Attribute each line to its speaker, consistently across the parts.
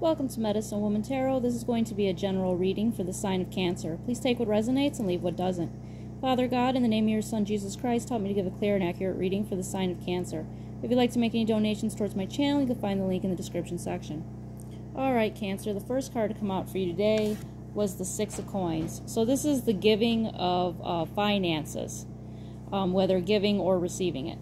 Speaker 1: Welcome to Medicine Woman Tarot. This is going to be a general reading for the sign of Cancer. Please take what resonates and leave what doesn't. Father God, in the name of your Son Jesus Christ, help me to give a clear and accurate reading for the sign of Cancer. If you'd like to make any donations towards my channel, you can find the link in the description section. Alright, Cancer, the first card to come out for you today was the Six of Coins. So this is the giving of uh, finances, um, whether giving or receiving it.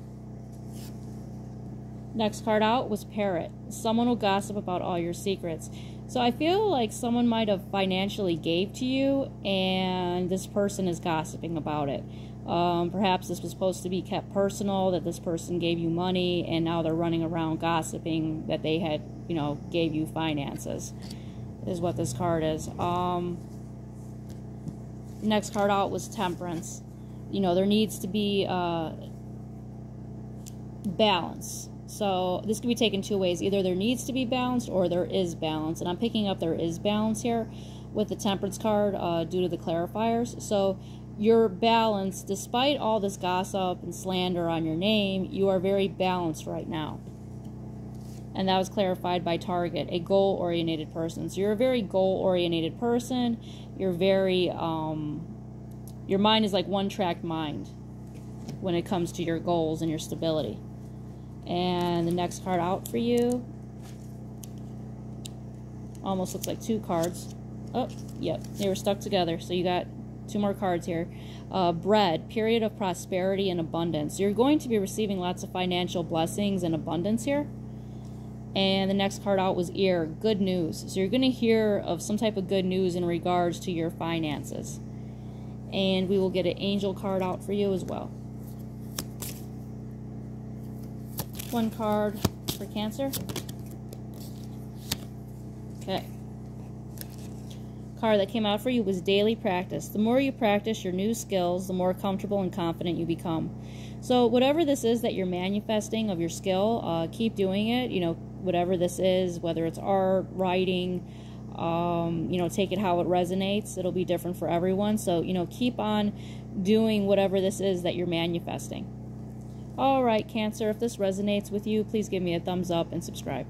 Speaker 1: Next card out was Parrot. Someone will gossip about all your secrets. So I feel like someone might have financially gave to you and this person is gossiping about it. Um, perhaps this was supposed to be kept personal, that this person gave you money and now they're running around gossiping that they had, you know, gave you finances, is what this card is. Um, next card out was Temperance. You know, there needs to be uh, balance so this can be taken two ways. Either there needs to be balance or there is balance. And I'm picking up there is balance here with the temperance card uh, due to the clarifiers. So your balance, despite all this gossip and slander on your name, you are very balanced right now. And that was clarified by Target, a goal oriented person. So you're a very goal oriented person. You're very, um, your mind is like one track mind when it comes to your goals and your stability. And the next card out for you almost looks like two cards. Oh, yep, they were stuck together. So you got two more cards here. Uh, bread, period of prosperity and abundance. You're going to be receiving lots of financial blessings and abundance here. And the next card out was ear, good news. So you're going to hear of some type of good news in regards to your finances. And we will get an angel card out for you as well. One card for Cancer. Okay. Card that came out for you was daily practice. The more you practice your new skills, the more comfortable and confident you become. So, whatever this is that you're manifesting of your skill, uh, keep doing it. You know, whatever this is, whether it's art, writing, um, you know, take it how it resonates. It'll be different for everyone. So, you know, keep on doing whatever this is that you're manifesting. Alright, Cancer, if this resonates with you, please give me a thumbs up and subscribe.